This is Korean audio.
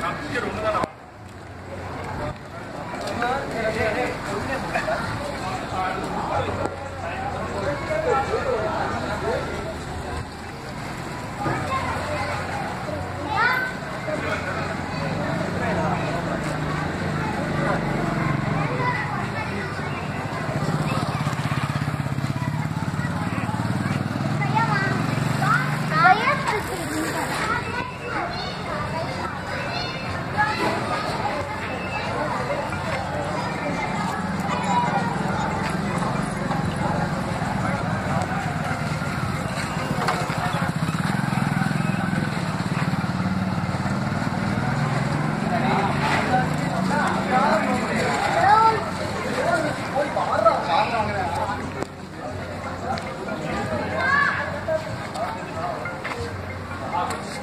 나 부캐로 온다 Robinson.